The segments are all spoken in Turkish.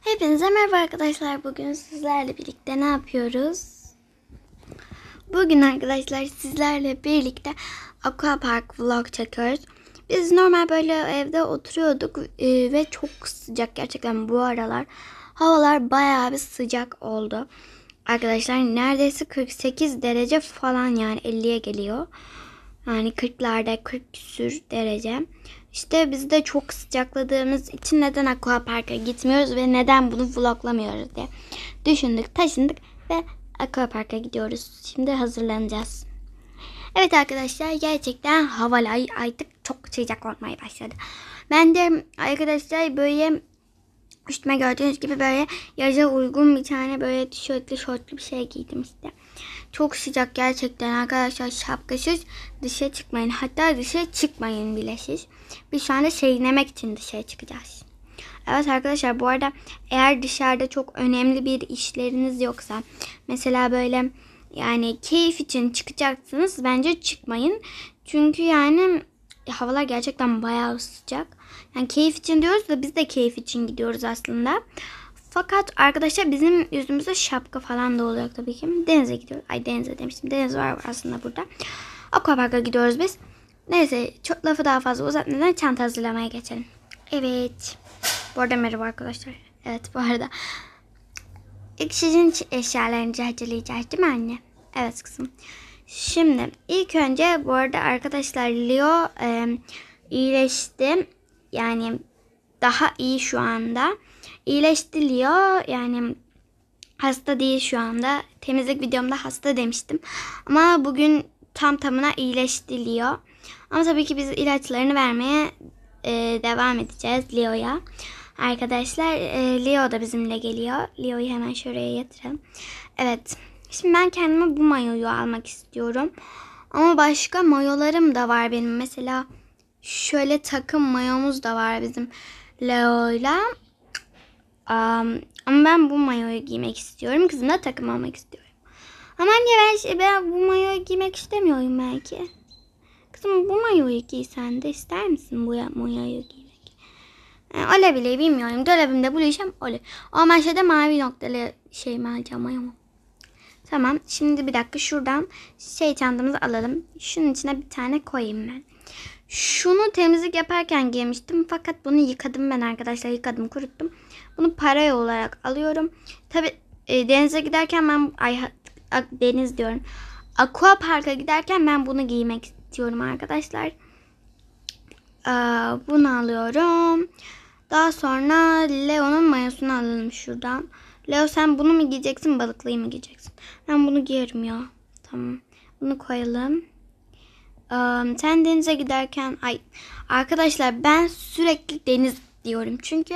Hepinize merhaba arkadaşlar. Bugün sizlerle birlikte ne yapıyoruz? Bugün arkadaşlar sizlerle birlikte Aqua Park vlog çekiyoruz. Biz normal böyle evde oturuyorduk e, ve çok sıcak gerçekten bu aralar. Havalar bayağı bir sıcak oldu. Arkadaşlar neredeyse 48 derece falan yani 50'ye geliyor. Yani 40'larda 40 küsür derece. İşte biz de çok sıcakladığımız için neden aqua parka gitmiyoruz ve neden bunu vloglamıyoruz diye düşündük, taşındık ve aqua parka gidiyoruz. Şimdi hazırlanacağız. Evet arkadaşlar gerçekten havalar artık çok sıcak olmaya başladı. Ben de arkadaşlar böyle üstüme gördüğünüz gibi böyle yaza uygun bir tane böyle tişörtlü şortlu bir şey giydim işte. Çok sıcak gerçekten arkadaşlar şapkasız dışarı çıkmayın. Hatta dışarı çıkmayın bile siz. Biz şu anda serinlemek için dışarı çıkacağız. Evet arkadaşlar bu arada eğer dışarıda çok önemli bir işleriniz yoksa mesela böyle yani keyif için çıkacaksınız bence çıkmayın. Çünkü yani havalar gerçekten bayağı sıcak. Yani keyif için diyoruz da biz de keyif için gidiyoruz aslında. Fakat arkadaşlar bizim yüzümüzde şapka falan da oluyor tabii ki. Denize gidiyoruz. Ay denize demiştim. Deniz var aslında burada. Aquapark'a gidiyoruz biz. Neyse çok lafı daha fazla uzatmadan çanta hazırlamaya geçelim. Evet. Bu arada merhaba arkadaşlar. Evet bu arada. İlk sizin eşyalarınızı hazırlayacağız değil mi anne? Evet kızım. Şimdi ilk önce bu arada arkadaşlar Leo e, iyileşti. Yani daha iyi şu anda. İyileşti Leo. Yani hasta değil şu anda. Temizlik videomda hasta demiştim. Ama bugün tam tamına iyileşti Leo. Ama tabii ki biz ilaçlarını vermeye e, devam edeceğiz Leo'ya. Arkadaşlar e, Leo da bizimle geliyor. Leo'yu hemen şuraya yatıralım. Evet. Şimdi ben kendime bu mayoyu almak istiyorum. Ama başka mayolarım da var benim. Mesela şöyle takım mayomuz da var bizim Leo'yla. Um, ama ben bu mayoyu giymek istiyorum. Kızımla takım almak istiyorum. Ama anne ben, şey, ben bu mayoyu giymek istemiyorum belki. Kızım bu mayoyu giysen de ister misin bu mayoyu giymek? Yani olabilir bilmiyorum. Dolabımda buluşam olur. Ama şeyde mavi noktalı şey mi alacağım mayomu? Tamam. Şimdi bir dakika şuradan şey çantamızı alalım. Şunun içine bir tane koyayım ben. Şunu temizlik yaparken giymiştim. Fakat bunu yıkadım ben arkadaşlar. Yıkadım kuruttum. Bunu para olarak alıyorum. Tabi e, denize giderken ben ay deniz diyorum. Aqua parka giderken ben bunu giymek istiyorum arkadaşlar. Ee, bunu alıyorum. Daha sonra Leo'nun mayosunu alalım şuradan. Leo sen bunu mu giyeceksin balıklıyı mı giyeceksin? Ben bunu giyerim ya. Tamam. Bunu koyalım. Um, sen denize giderken ay arkadaşlar ben sürekli deniz diyorum. Çünkü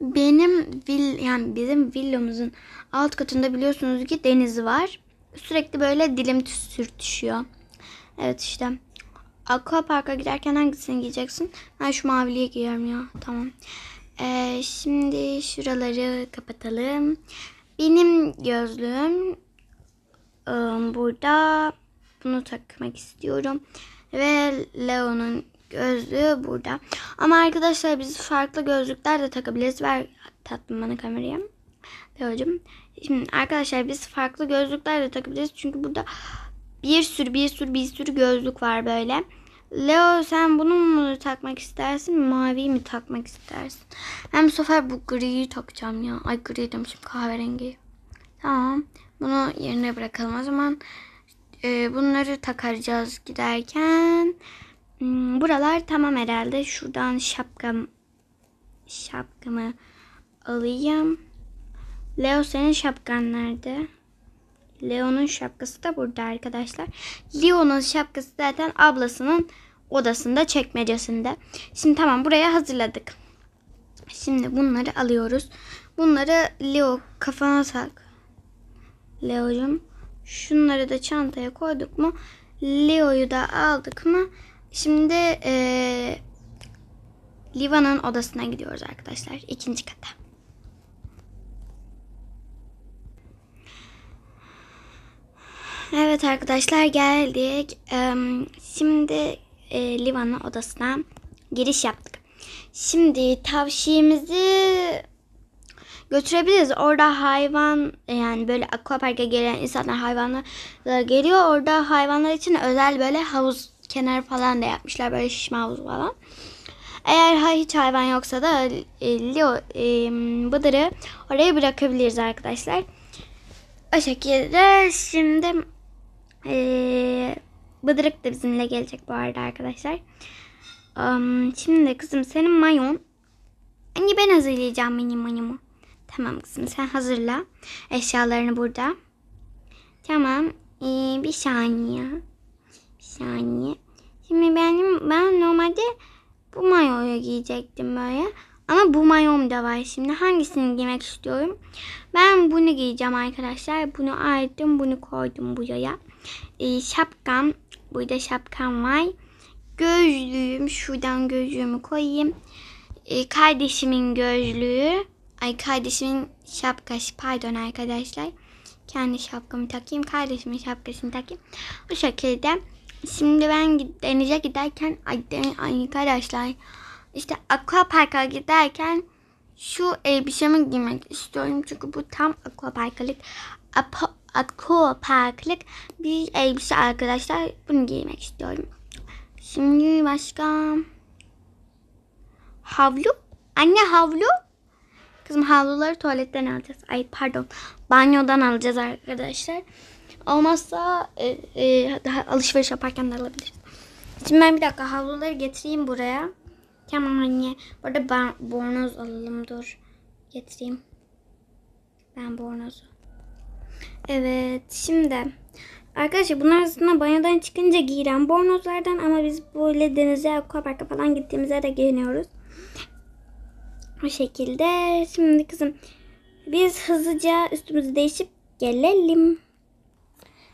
benim vill yani bizim villamızın alt katında biliyorsunuz ki deniz var. Sürekli böyle dilim sürtüşüyor. Evet işte. Aqua Park'a giderken hangisini giyeceksin? Ben şu maviliği giyiyorum ya. Tamam. Ee, şimdi şuraları kapatalım. Benim gözlüğüm ıı, burada. Bunu takmak istiyorum. Ve Leo'nun gözlüğü burada. Ama arkadaşlar biz farklı gözlükler de takabiliriz. Ver tatlım bana kamerayı. Leo'cum. Şimdi arkadaşlar biz farklı gözlükler de takabiliriz. Çünkü burada bir sürü bir sürü bir sürü gözlük var böyle. Leo sen bunu mu takmak istersin? Mavi mi takmak istersin? Ben bu sefer bu griyi takacağım ya. Ay gri demişim kahverengi. Tamam. Bunu yerine bırakalım o zaman. Ee, bunları takaracağız giderken. Hmm, buralar tamam herhalde. Şuradan şapkam şapkamı alayım. Leo senin şapkan nerede? Leo'nun şapkası da burada arkadaşlar. Leo'nun şapkası zaten ablasının odasında çekmecesinde. Şimdi tamam buraya hazırladık. Şimdi bunları alıyoruz. Bunları Leo kafana tak. Leo'cum. Şunları da çantaya koyduk mu? Leo'yu da aldık mı? Şimdi ee, Liva'nın odasına gidiyoruz arkadaşlar. ikinci kata. Evet arkadaşlar geldik. Şimdi e, Liva'nın odasına giriş yaptık. Şimdi tavşiyemizi götürebiliriz. Orada hayvan yani böyle aquaparka gelen insanlar hayvanlar geliyor. Orada hayvanlar için özel böyle havuz kenarı falan da yapmışlar. Böyle şişme havuz falan. Eğer hiç hayvan yoksa da e, Leo e, Bıdır'ı oraya bırakabiliriz arkadaşlar. O şekilde şimdi e, Bıdırık da bizimle gelecek bu arada arkadaşlar. Um, şimdi kızım senin mayon. Hani ben hazırlayacağım benim mayomu. Tamam kızım sen hazırla. Eşyalarını burada. Tamam. Ee, bir saniye. Bir saniye. Şimdi benim ben normalde bu mayoyu giyecektim böyle. Ama bu mayom da var şimdi. Hangisini giymek istiyorum? Ben bunu giyeceğim arkadaşlar. Bunu aldım. Bunu koydum buraya. Ee, şapkam. Burada şapkam var. Gözlüğüm. Şuradan gözlüğümü koyayım. Ee, kardeşimin gözlüğü. Ay kardeşimin şapkası. Pardon arkadaşlar. Kendi şapkamı takayım. Kardeşimin şapkasını takayım. Bu şekilde. Şimdi ben denize giderken ay, ay arkadaşlar işte aqua parka giderken şu elbisemi giymek istiyorum. Çünkü bu tam aqua parklık aqua parklık bir elbise arkadaşlar. Bunu giymek istiyorum. Şimdi başka havlu. Anne havlu. Kızım havluları tuvaletten alacağız. Ay pardon. Banyodan alacağız arkadaşlar. Olmazsa e, e, daha alışveriş yaparken de alabiliriz. Şimdi ben bir dakika havluları getireyim buraya. Tamam anne. Burada ben bornoz alalım dur. Getireyim. Ben bornozu. Evet şimdi. Arkadaşlar bunlar aslında banyodan çıkınca giyilen bornozlardan ama biz böyle denize, aquaparka falan gittiğimizde de giyiniyoruz. O şekilde. Şimdi kızım biz hızlıca üstümüzü değişip gelelim.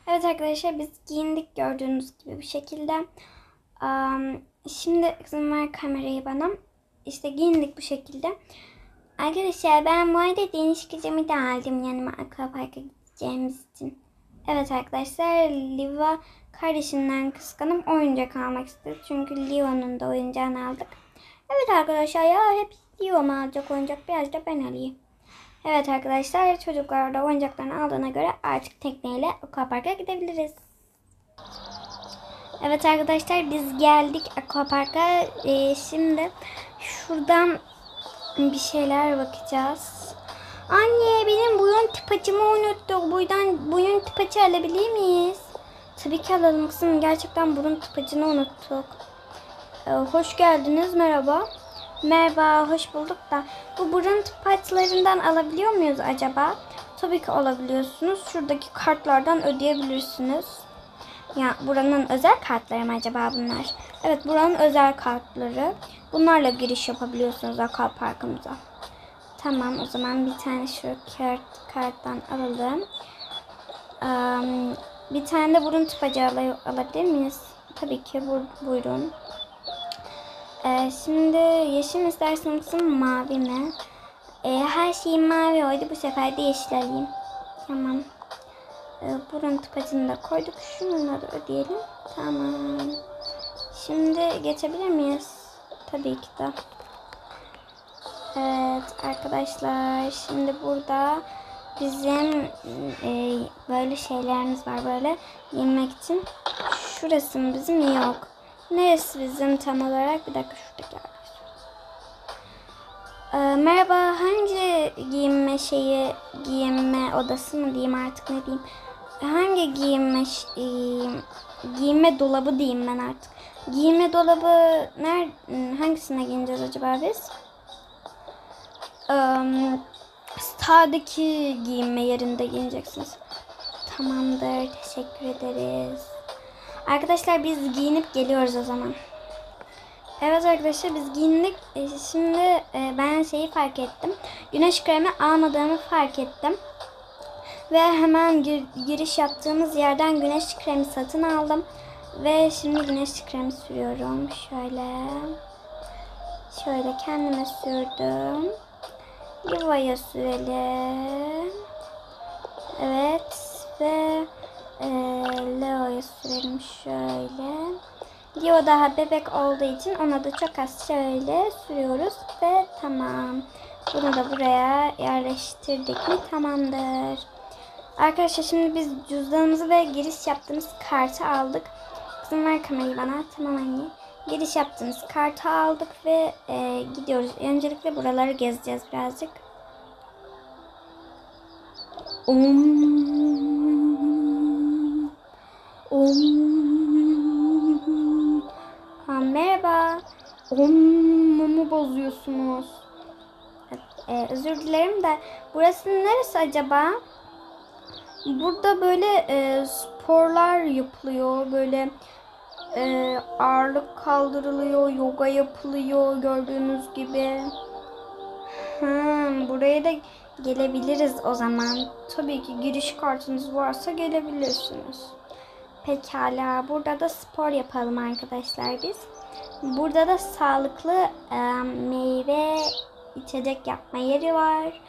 Evet arkadaşlar biz giyindik gördüğünüz gibi bir şekilde. Um, şimdi kızım ver kamerayı bana. İşte giyindik bu şekilde. Arkadaşlar ben bu arada deniz kızımı da aldım yanıma akvaparka için. Evet arkadaşlar Liva kardeşinden kıskanıp oyuncak almak istedi. Çünkü Liva'nın da oyuncağını aldık. Evet arkadaşlar ya hep Liva mı alacak oyuncak biraz da ben alayım. Evet arkadaşlar çocuklar da oyuncaklarını aldığına göre artık tekneyle aquaparka gidebiliriz. Evet arkadaşlar biz geldik aquaparka. Ee, şimdi şuradan bir şeyler bakacağız. Anne benim boyun tıpacımı unuttuk. Buradan boyun tıpacı alabilir miyiz? Tabii ki alalım kızım. Gerçekten burun tıpacını unuttuk. Ee, hoş geldiniz. Merhaba. Merhaba, hoş bulduk da bu burun tıpaçlarından alabiliyor muyuz acaba? Tabii ki alabiliyorsunuz. Şuradaki kartlardan ödeyebilirsiniz. Ya buranın özel kartları mı acaba bunlar? Evet buranın özel kartları. Bunlarla giriş yapabiliyorsunuz akal parkımıza. Tamam o zaman bir tane şu kart, karttan alalım. Um, bir tane de burun tıpacı al alabilir miyiz? Tabii ki bu, buyurun. Ee, şimdi yeşil mi isterseniz mavi mi? Ee, her şeyim mavi oydu. Bu sefer de yeşil alayım. Tamam. Ee, burun tıpacını da koyduk. Şununla da ödeyelim. Tamam. Şimdi geçebilir miyiz? Tabii ki de. Evet arkadaşlar. Şimdi burada bizim e, böyle şeylerimiz var. Böyle yemek için. Şurası mı bizim? Yok. Neresi bizim tam olarak? Bir dakika şuradaki arkadaşlar. Ee, merhaba hangi giyinme şeyi giyinme odası mı diyeyim artık ne diyeyim. Hangi giyinme e, giyinme dolabı diyeyim ben artık. Giyinme dolabı nerede hangisine giyineceğiz acaba biz? Um, sağdaki giyinme yerinde giyineceksiniz. Tamamdır. Teşekkür ederiz. Arkadaşlar biz giyinip geliyoruz o zaman. Evet arkadaşlar biz giyindik. E, şimdi e, ben şeyi fark ettim. Güneş kremi almadığımı fark ettim. Ve hemen gir, giriş yaptığımız yerden güneş kremi satın aldım. Ve şimdi güneş kremi sürüyorum. Şöyle. Şöyle kendime sürdüm. Yuvaya sürelim. Evet. Ve e, Leo'ya sürelim şöyle. Leo daha bebek olduğu için ona da çok az şöyle sürüyoruz ve tamam. Bunu da buraya yer, yerleştirdik mi tamamdır. Arkadaşlar şimdi biz cüzdanımızı ve giriş yaptığımız kartı aldık. Kızım ver kamerayı bana. Tamam anne. Giriş yaptığımız kartı aldık ve e, gidiyoruz. Öncelikle buraları gezeceğiz birazcık. Om. Om. Ha, merhaba. Om'umu bozuyorsunuz. Ee, özür dilerim de burası neresi acaba? Burada böyle e, sporlar yapılıyor. Böyle e, ağırlık kaldırılıyor, yoga yapılıyor gördüğünüz gibi. Hmm, buraya da gelebiliriz o zaman. Tabii ki giriş kartınız varsa gelebilirsiniz. Pekala. Burada da spor yapalım arkadaşlar biz. Burada da sağlıklı e, meyve içecek yapma yeri var.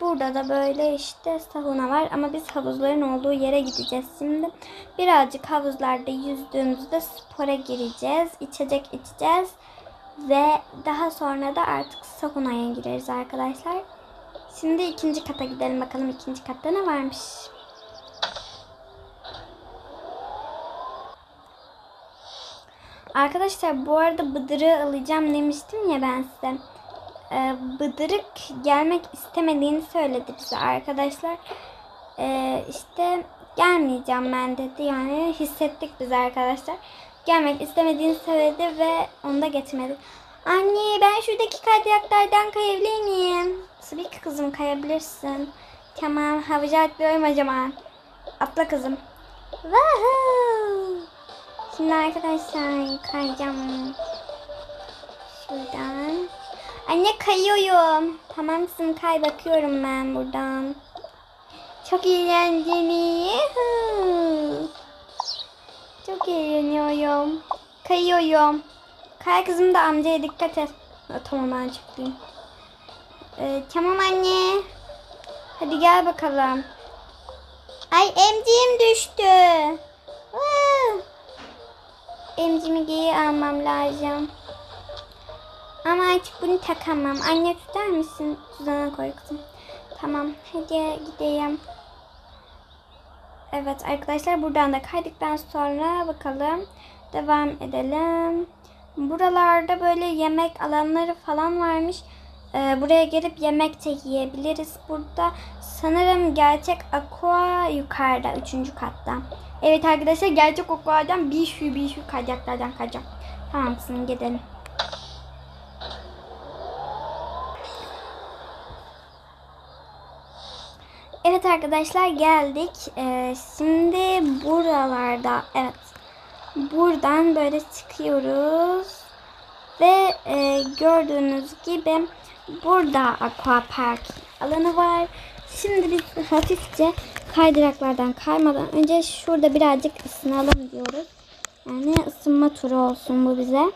Burada da böyle işte sauna var ama biz havuzların olduğu yere gideceğiz şimdi. Birazcık havuzlarda yüzdüğümüzde spora gireceğiz. içecek içeceğiz. Ve daha sonra da artık saunaya gireriz arkadaşlar. Şimdi ikinci kata gidelim bakalım ikinci katta ne varmış. Arkadaşlar bu arada bıdırı alacağım demiştim ya ben size. Ee, bıdırık gelmek istemediğini söyledi bize arkadaşlar. Ee, işte gelmeyeceğim ben dedi. Yani hissettik biz arkadaşlar. Gelmek istemediğini söyledi ve onu da getirmedi. Anne ben şuradaki kaydıraklardan kayabilir miyim? Tabii ki kızım kayabilirsin. Tamam havuca atlıyorum zaman. Atla kızım. Woohoo! Şimdi arkadaşlar kayacağım. Şuradan. Anne kayıyorum. Tamam kızım kay bakıyorum ben buradan. Çok eğlenceli. Çok eğleniyorum. Kayıyorum. Kay kızım da amcaya dikkat et. Tamam ben çıktım. Ee, tamam anne. Hadi gel bakalım. Ay emciğim düştü. Woo! Emcimi geri almam lazım. Ama artık bunu takamam. Anne tutar mısın? Tuzana koy kızım. Tamam. Hadi gideyim. Evet arkadaşlar buradan da kaydıktan sonra bakalım. Devam edelim. Buralarda böyle yemek alanları falan varmış. Ee, buraya gelip yemek de yiyebiliriz. Burada sanırım gerçek aqua yukarıda. Üçüncü katta. Evet arkadaşlar gerçek aqua'dan bir şu bir şu kayacaklardan kayacağım. Tamam kızım gidelim. Evet arkadaşlar geldik. Ee, şimdi buralarda evet buradan böyle çıkıyoruz ve e, gördüğünüz gibi burada aqua park alanı var. Şimdi biz hafifçe kaydıraklardan kaymadan önce şurada birazcık ısınalım diyoruz. Yani ısınma turu olsun bu bize.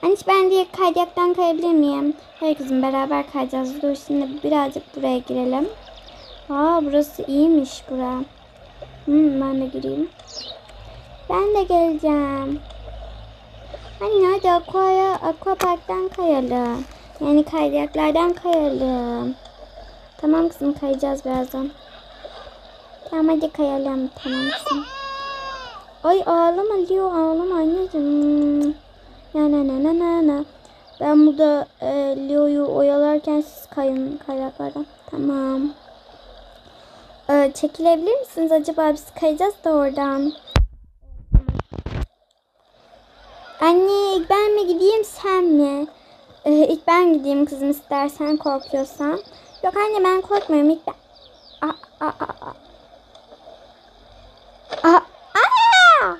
Hani ben diye kaydıraktan kayabilir miyim? Hayır beraber kayacağız. Dur şimdi birazcık buraya girelim. Aa burası iyiymiş bura. Hmm, ben de gireyim. Ben de geleceğim. Hani hadi aquaya, aqua parktan kayalım. Yani kaydıraklardan kayalım. Tamam kızım kayacağız birazdan. Tamam hadi kayalım. Tamam kızım. Ay ağlama Leo ağlama anneciğim. Na na na na na na. Ben burada e, Leo'yu oyalarken siz kayın kayaklardan. Tamam. E, çekilebilir misiniz acaba? Biz kayacağız da oradan. Anne ilk ben mi gideyim sen mi? Ee, ilk ben gideyim kızım istersen korkuyorsan. Yok anne ben korkmuyorum ilk ben. Aa, aa, aa. Aa, aa!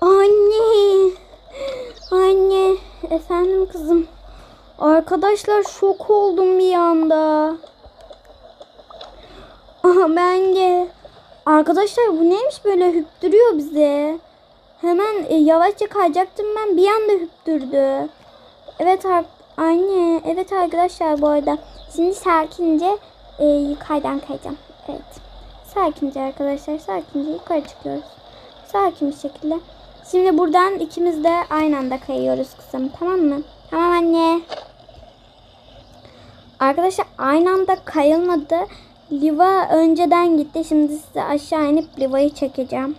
anne. Anne. Efendim kızım. Arkadaşlar şok oldum bir anda. Aha ben de. Arkadaşlar bu neymiş böyle hüptürüyor bize. Hemen e, yavaşça kayacaktım ben bir anda hüptürdü. Evet anne. Evet arkadaşlar bu arada. Şimdi sakince e, yukarıdan kayacağım. Evet. Sakince arkadaşlar sakince yukarı çıkıyoruz. Sakin bir şekilde. Şimdi buradan ikimiz de aynı anda kayıyoruz kızım. Tamam mı? Tamam anne. Arkadaşlar aynı anda kayılmadı. Liva önceden gitti. Şimdi size aşağı inip Liva'yı çekeceğim.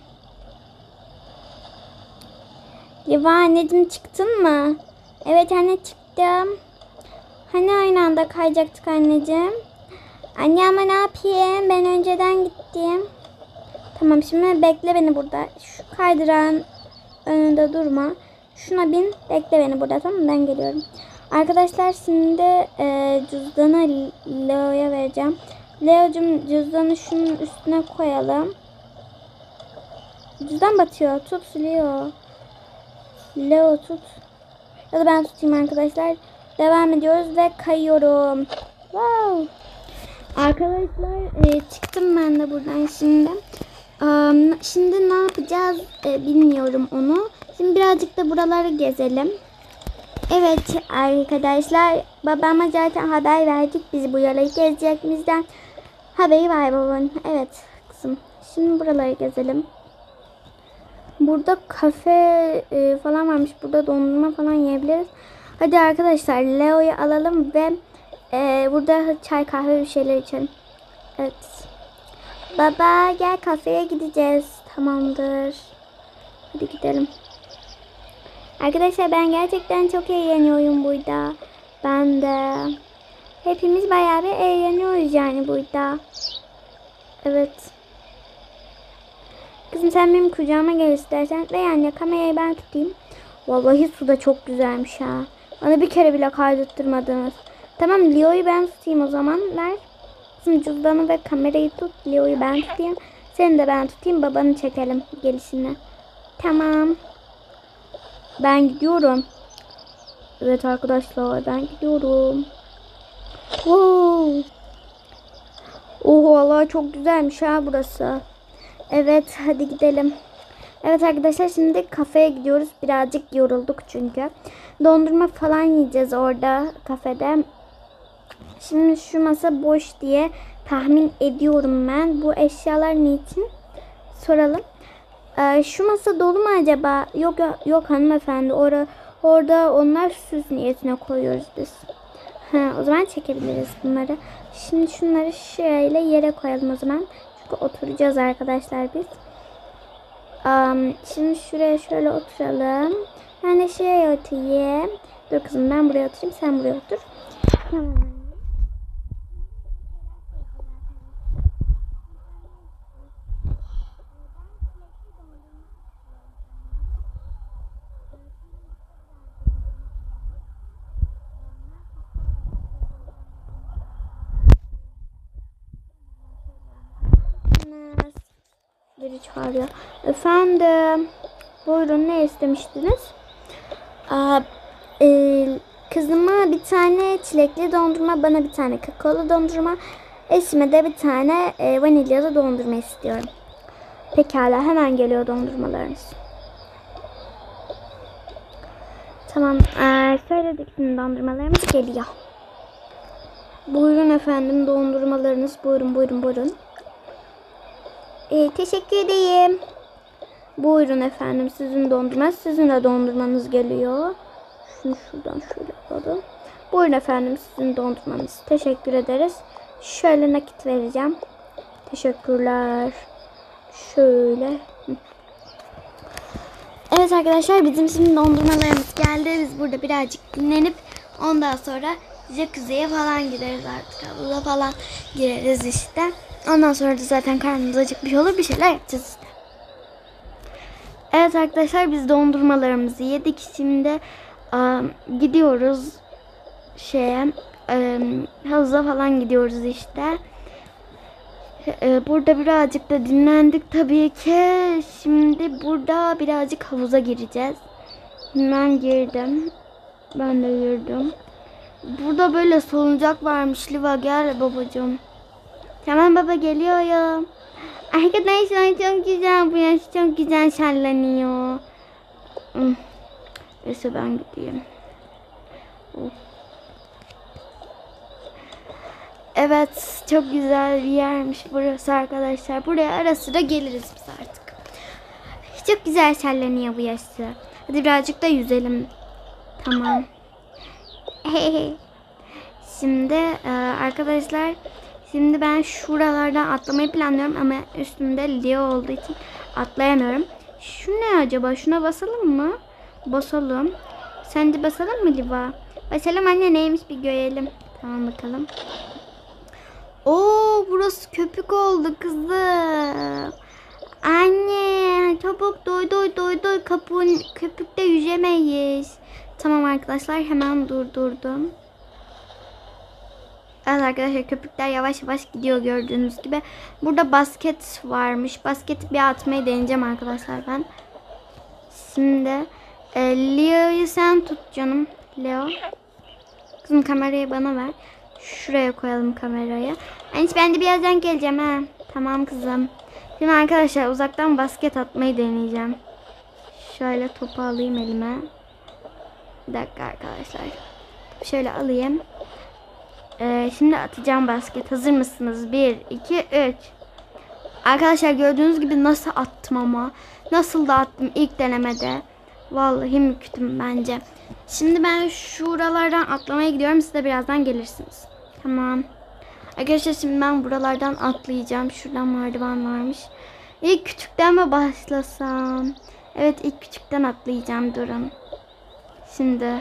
Liva anneciğim çıktın mı? Evet anne çıktım. Hani aynı anda kayacaktık anneciğim? Anne ama ne yapayım? Ben önceden gittim. Tamam şimdi bekle beni burada. Şu kaydıran önünde durma. Şuna bin. Bekle beni burada tamam? Ben geliyorum. Arkadaşlar şimdi e, cüzdanı Leo'ya vereceğim. Leo'cum cüzdanı şunun üstüne koyalım. Cüzdan batıyor. Tut Leo. Leo tut. Ya da ben tutayım arkadaşlar. Devam ediyoruz ve kayıyorum. Wow. Arkadaşlar e, çıktım ben de buradan şimdi. Um, şimdi ne yapacağız e, bilmiyorum onu. Şimdi birazcık da buraları gezelim. Evet arkadaşlar babama zaten haber verdik. Biz bu yalayı gezecek bizden. Haberi var babanın. Evet kızım. Şimdi buraları gezelim. Burada kafe e, falan varmış. Burada dondurma falan yiyebiliriz. Hadi arkadaşlar Leo'yu alalım ve e, burada çay kahve bir şeyler içelim. Evet. Baba gel kafeye gideceğiz. Tamamdır. Hadi gidelim. Arkadaşlar ben gerçekten çok eğleniyorum burada. Ben de. Hepimiz bayağı bir eğleniyoruz yani burada. Evet. Kızım sen benim kucağıma gel istersen. Ve yani kamerayı ben tutayım. Vallahi su da çok güzelmiş ha. Bana bir kere bile kaydettirmediniz. Tamam Leo'yu ben tutayım o zaman. Ver. Kızım cüzdanı ve kamerayı tut. Leo'yu ben tutayım. Seni de ben tutayım. Babanı çekelim gelişine. Tamam. Ben gidiyorum. Evet arkadaşlar ben gidiyorum. Oh vallahi çok güzelmiş ha burası. Evet hadi gidelim. Evet arkadaşlar şimdi kafeye gidiyoruz. Birazcık yorulduk çünkü. Dondurma falan yiyeceğiz orada kafede. Şimdi şu masa boş diye tahmin ediyorum ben. Bu eşyalar niçin? Soralım. Ee, şu masa dolu mu acaba? Yok yok hanımefendi. Orada orada onlar süs niyetine koyuyoruz biz. Ha, o zaman çekebiliriz bunları. Şimdi şunları şöyle yere koyalım o zaman. Çünkü oturacağız arkadaşlar biz. Um, şimdi şuraya şöyle oturalım. Ben de şuraya oturayım. Dur kızım ben buraya oturayım. Sen buraya otur. Tamam. Biri çağırıyor. Efendim. Buyurun ne istemiştiniz? Aa, e, kızıma bir tane çilekli dondurma, bana bir tane kakaolu dondurma, eşime de bir tane e, vanilyalı dondurma istiyorum. Pekala hemen geliyor dondurmalarınız. Tamam ee, söyledik şimdi dondurmalarımız geliyor. Buyurun efendim dondurmalarınız buyurun buyurun buyurun. Ee, teşekkür edeyim. Buyurun efendim sizin dondurmanız. Sizin de dondurmanız geliyor. Şunu şuradan şöyle alalım. Buyurun efendim sizin dondurmanız. Teşekkür ederiz. Şöyle nakit vereceğim. Teşekkürler. Şöyle. Evet arkadaşlar bizim şimdi dondurmalarımız geldi. Biz burada birazcık dinlenip ondan sonra jacuzziye falan gideriz artık. Havuza falan gireriz işte. Ondan sonra da zaten karnımız acıkmış olur bir şeyler yapacağız. Evet arkadaşlar biz dondurmalarımızı yedik. Şimdi um, gidiyoruz şeye um, havuza falan gidiyoruz işte. Ee, burada birazcık da dinlendik tabii ki. Şimdi burada birazcık havuza gireceğiz. Ben girdim. Ben de girdim. Burada böyle salıncak varmış. Liva gel babacığım. Tamam baba geliyorum. Arkadaşlar çok güzel bu yaş çok güzel sallanıyor. Neyse ben gideyim. Of. Evet çok güzel bir yermiş burası arkadaşlar. Buraya ara sıra geliriz biz artık. Çok güzel sallanıyor bu yaşı. Hadi birazcık da yüzelim. Tamam. Şimdi e, arkadaşlar şimdi ben şuralardan atlamayı planlıyorum ama üstümde Leo olduğu için atlayamıyorum. Şu ne acaba? Şuna basalım mı? Basalım. Sence basalım mı Liva? Basalım anne neymiş bir görelim. Tamam bakalım. Oo burası köpük oldu kızım. Anne çabuk doy doy doy doy kapın köpükte yüzemeyiz. Tamam arkadaşlar hemen durdurdum. Evet arkadaşlar köpükler yavaş yavaş gidiyor gördüğünüz gibi. Burada basket varmış. Basketi bir atmayı deneyeceğim arkadaşlar ben. Şimdi e, Leo'yu sen tut canım. Leo. Kızım kamerayı bana ver. Şuraya koyalım kamerayı. Anne ben de birazdan geleceğim ha. Tamam kızım. Şimdi arkadaşlar uzaktan basket atmayı deneyeceğim. Şöyle topu alayım elime. Bir dakika arkadaşlar. Şöyle alayım. Ee, şimdi atacağım basket. Hazır mısınız? 1, 2, 3. Arkadaşlar gördüğünüz gibi nasıl attım ama. Nasıl da attım ilk denemede. Vallahi mükütüm bence. Şimdi ben şuralardan atlamaya gidiyorum. Siz de birazdan gelirsiniz. Tamam. Arkadaşlar şimdi ben buralardan atlayacağım. Şuradan merdiven varmış. İlk küçükten mi başlasam? Evet ilk küçükten atlayacağım. Durun. Şimdi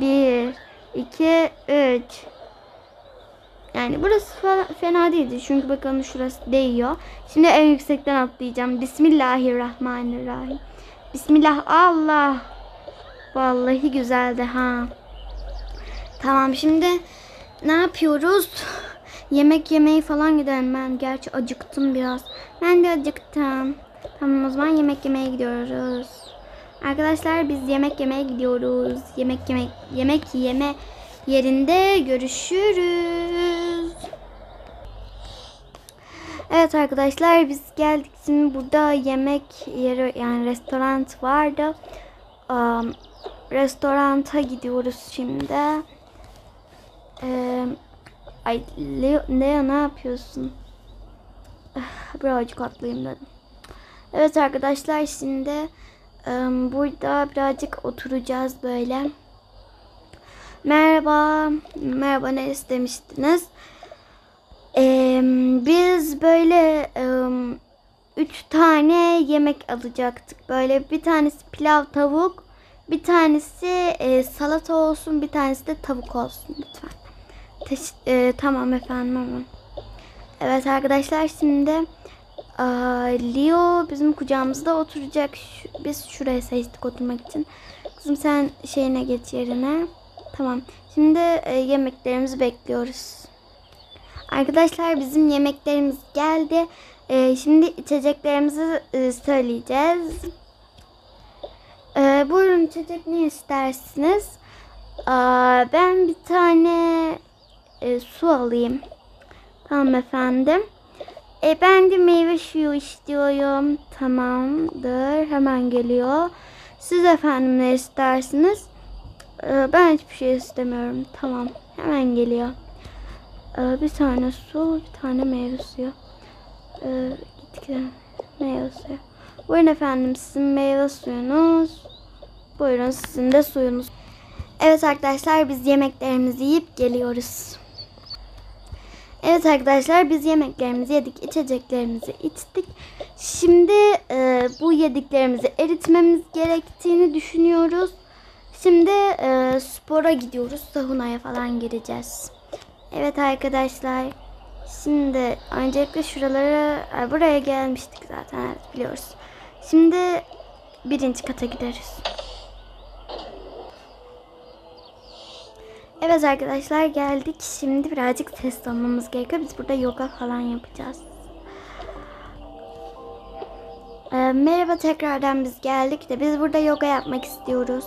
1, 2, 3. Yani burası fena değildi. Çünkü bakın şurası değiyor. Şimdi en yüksekten atlayacağım. Bismillahirrahmanirrahim. Bismillah Allah. Vallahi güzeldi ha. Tamam şimdi ne yapıyoruz? Yemek yemeyi falan gidelim. Ben gerçi acıktım biraz. Ben de acıktım. Tamam o zaman yemek yemeye gidiyoruz. Arkadaşlar biz yemek yemeye gidiyoruz. Yemek yemek yemek yeme yerinde görüşürüz. Evet arkadaşlar biz geldik. Şimdi burada yemek yeri yani restoran vardı. Um, restoranta gidiyoruz şimdi. Ee, ay Leo, Leo ne yapıyorsun? Birazcık atlayayım dedim. Evet arkadaşlar şimdi um, burada birazcık oturacağız böyle. Merhaba. Merhaba ne istemiştiniz? Ee, biz böyle e, üç tane yemek alacaktık. Böyle bir tanesi pilav tavuk, bir tanesi e, salata olsun, bir tanesi de tavuk olsun lütfen. Teş e, tamam efendim hemen. Evet arkadaşlar şimdi e, Leo bizim kucağımızda oturacak. Şu, biz şuraya seçtik oturmak için. Kızım sen şeyine geç yerine. Tamam. Şimdi e, yemeklerimizi bekliyoruz. Arkadaşlar bizim yemeklerimiz geldi. E, şimdi içeceklerimizi e, söyleyeceğiz. E, buyurun içecek ne istersiniz? Ben bir tane e, su alayım. Tamam efendim. E, ben de meyve suyu istiyorum. Tamamdır. Hemen geliyor. Siz efendim ne istersiniz? Ee, ben hiçbir şey istemiyorum. Tamam. Hemen geliyor. Ee, bir tane su, bir tane meyve suyu. Ee, meyve suyu. Buyurun efendim sizin meyve suyunuz. Buyurun sizin de suyunuz. Evet arkadaşlar biz yemeklerimizi yiyip geliyoruz. Evet arkadaşlar biz yemeklerimizi yedik, içeceklerimizi içtik. Şimdi e, bu yediklerimizi eritmemiz gerektiğini düşünüyoruz. Şimdi e, spora gidiyoruz. Sahunaya falan gireceğiz. Evet arkadaşlar. Şimdi öncelikle şuralara buraya gelmiştik zaten biliyoruz. Şimdi birinci kata gideriz. Evet arkadaşlar geldik. Şimdi birazcık ses almamız gerekiyor. Biz burada yoga falan yapacağız. Ee, merhaba tekrardan biz geldik de biz burada yoga yapmak istiyoruz.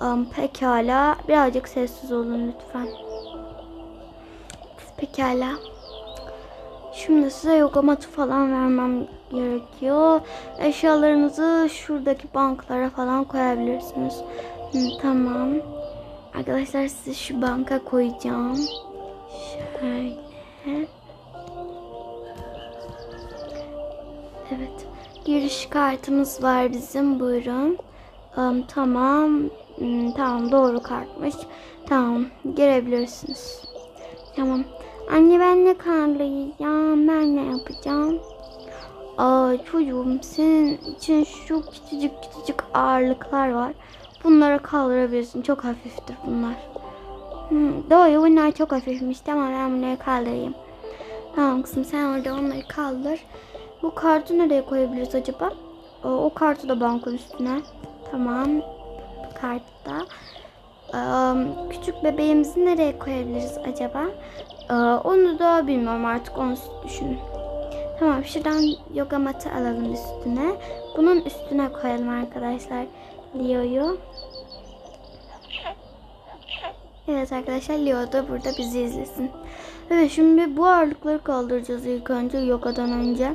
Um, pekala. Birazcık sessiz olun lütfen. Pekala. Şimdi size yoga matı falan vermem gerekiyor. Eşyalarınızı şuradaki banklara falan koyabilirsiniz. Hı, tamam. Arkadaşlar size şu banka koyacağım. Şöyle. Evet. Giriş kartımız var bizim. Buyurun. Um, tamam. Hmm, tamam doğru kartmış. Tamam girebilirsiniz. Tamam. Anne ben ne kaldıracağım? Ben ne yapacağım? Aa çocuğum senin için şu küçücük küçücük ağırlıklar var. Bunları kaldırabilirsin. Çok hafiftir bunlar. Hmm, doğru bunlar çok hafifmiş. Tamam ben bunları kaldırayım. Tamam kızım sen orada onları kaldır. Bu kartı nereye koyabiliriz acaba? O, o kartı da bankın üstüne. Tamam. Kartta. Ee, küçük bebeğimizi nereye koyabiliriz acaba? Ee, onu da bilmiyorum artık onu düşünün. Tamam şuradan yoga matı alalım üstüne. Bunun üstüne koyalım arkadaşlar. Leo'yu. Evet arkadaşlar Leo da burada bizi izlesin. Evet şimdi bu ağırlıkları kaldıracağız ilk önce yogadan önce.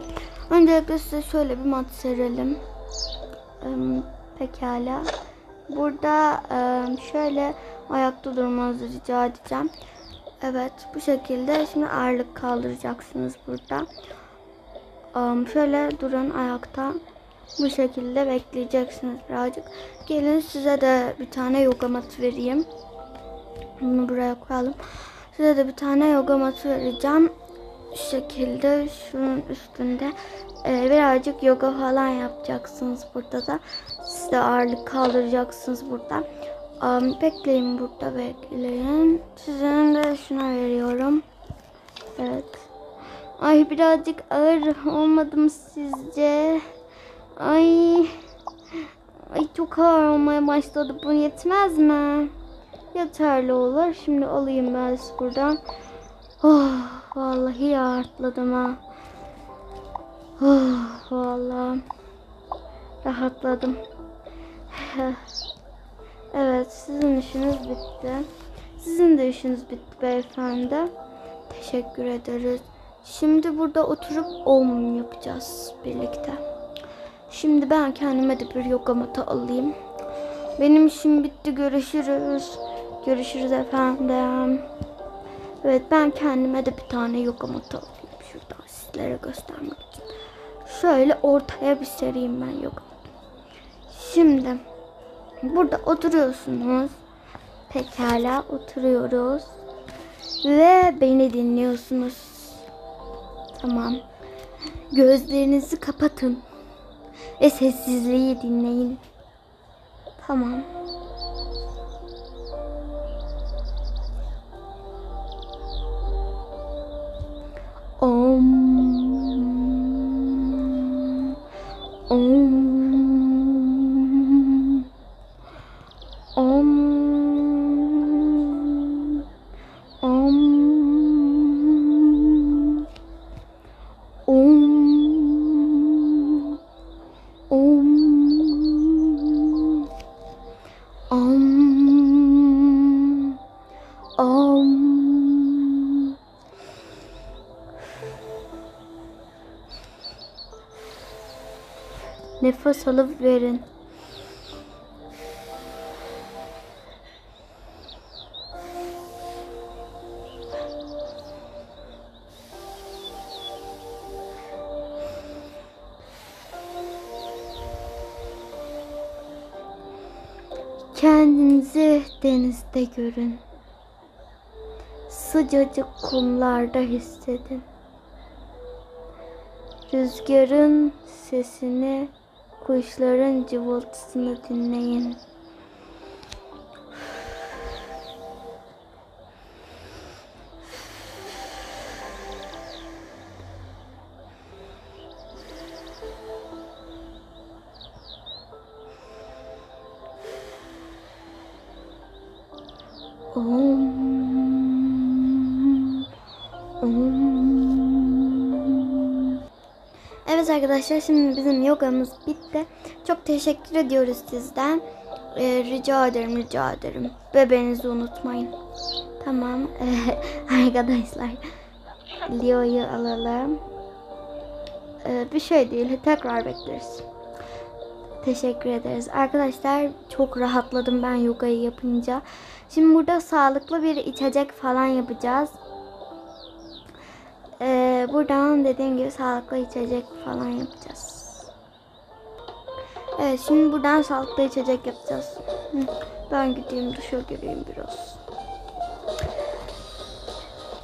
Öncelikle size şöyle bir mat serelim. Ee, pekala. Burada e, şöyle ayakta durmanızı rica edeceğim. Evet bu şekilde şimdi ağırlık kaldıracaksınız burada. Um, şöyle durun ayakta. Bu şekilde bekleyeceksiniz birazcık. Gelin size de bir tane yoga matı vereyim. Bunu buraya koyalım. Size de bir tane yoga matı vereceğim. Şu şekilde şunun üstünde e, birazcık yoga falan yapacaksınız burada da. Siz de ağırlık kaldıracaksınız burada. Um, bekleyin burada bekleyin. Sizin de şuna veriyorum. Evet. Ay birazcık ağır olmadı mı sizce? Ay. Ay çok ağır olmaya başladı. Bu yetmez mi? Yeterli olur. Şimdi alayım ben buradan. Oh, vallahi rahatladım ha. Oh, vallahi rahatladım. Evet, sizin işiniz bitti. Sizin de işiniz bitti beyefendi. Teşekkür ederiz. Şimdi burada oturup om yapacağız birlikte. Şimdi ben kendime de bir yoga matı alayım. Benim işim bitti. Görüşürüz. Görüşürüz efendim. Evet ben kendime de bir tane yoga matı alayım. Şuradan sizlere göstermek için. Şöyle ortaya bir sereyim ben yoga. Şimdi burada oturuyorsunuz. Pekala oturuyoruz. Ve beni dinliyorsunuz. Tamam. Gözlerinizi kapatın. Ve sessizliği dinleyin. Tamam. Alıp verin. Kendinizi denizde görün. Sıcacık kumlarda hissedin. Rüzgarın sesini, kuşların cıvıltısını dinleyin. Arkadaşlar şimdi bizim yogamız bitti. Çok teşekkür ediyoruz sizden. Ee, rica ederim rica ederim. Bebeğinizi unutmayın. Tamam arkadaşlar. Leo'yu alalım. Ee, bir şey değil tekrar bekleriz. Teşekkür ederiz. Arkadaşlar çok rahatladım ben yogayı yapınca. Şimdi burada sağlıklı bir içecek falan yapacağız. Ee, buradan dediğim gibi sağlıklı içecek falan yapacağız. Evet şimdi buradan sağlıklı içecek yapacağız. Ben gideyim duşa gireyim biraz.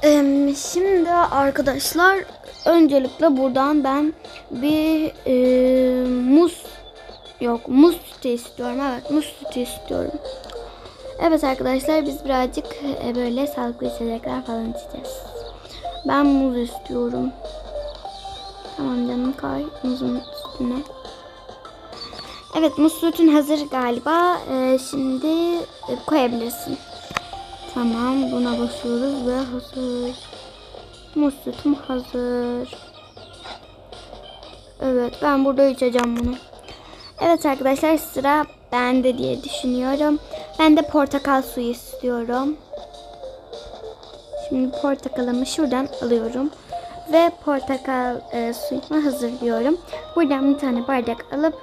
Em, Şimdi arkadaşlar öncelikle buradan ben bir e, muz yok muz sütü istiyorum. Evet muz sütü istiyorum. Evet arkadaşlar biz birazcık e, böyle sağlıklı içecekler falan içeceğiz. Ben muz istiyorum. Tamam canım kay muzun üstüne. Evet muz sütün hazır galiba. Ee, şimdi e, koyabilirsin. Tamam buna basıyoruz ve hazır. Muz sütüm hazır. Evet ben burada içeceğim bunu. Evet arkadaşlar sıra bende diye düşünüyorum. Ben de portakal suyu istiyorum. Şimdi portakalımı şuradan alıyorum. Ve portakal e, suyumu hazırlıyorum. Buradan bir tane bardak alıp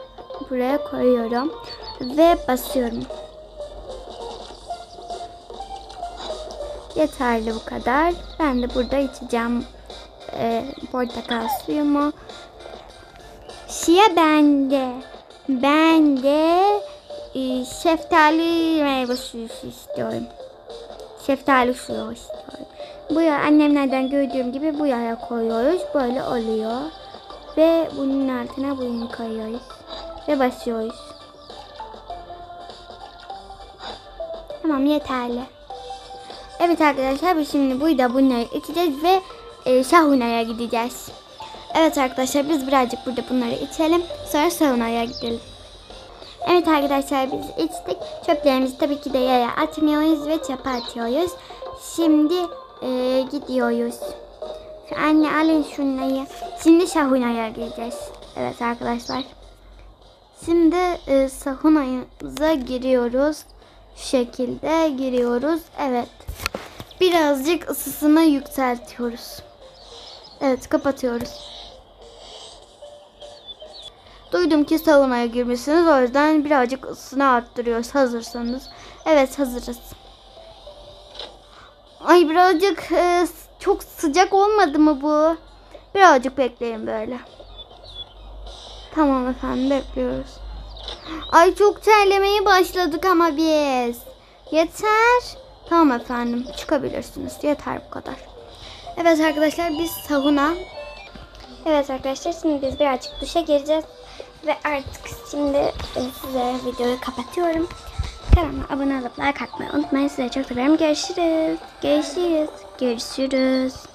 buraya koyuyorum. Ve basıyorum. Yeterli bu kadar. Ben de burada içeceğim e, portakal suyumu. Şia bende. Ben de e, şeftali meyve suyu istiyorum. Şeftali suyu istiyorum. Bu ya annemlerden gördüğüm gibi bu yaya koyuyoruz. Böyle oluyor. Ve bunun altına bunu koyuyoruz. Ve basıyoruz. Tamam yeterli. Evet arkadaşlar biz şimdi burada bunları içeceğiz ve e, Şahuna'ya gideceğiz. Evet arkadaşlar biz birazcık burada bunları içelim. Sonra Şahuna'ya gidelim. Evet arkadaşlar biz içtik. Çöplerimizi tabii ki de yere atmıyoruz ve çöpe atıyoruz. Şimdi e, gidiyoruz. Anne alın şunları. Şimdi Şahuna'ya gireceğiz. Evet arkadaşlar. Şimdi e, Şahuna'mıza giriyoruz. Şu şekilde giriyoruz. Evet. Birazcık ısısını yükseltiyoruz. Evet kapatıyoruz. Duydum ki saunaya girmişsiniz. O yüzden birazcık ısısını arttırıyoruz hazırsanız. Evet hazırız. Ay birazcık e, çok sıcak olmadı mı bu? Birazcık bekleyin böyle. Tamam efendim bekliyoruz. Ay çok terlemeye başladık ama biz. Yeter. Tamam efendim çıkabilirsiniz. Yeter bu kadar. Evet arkadaşlar biz sauna. Evet arkadaşlar şimdi biz birazcık duşa gireceğiz. Ve artık şimdi e, size videoyu kapatıyorum. Kanalıma abone olup like atmayı unutmayın. Size çok seviyorum. Görüşürüz. Görüşürüz. Görüşürüz.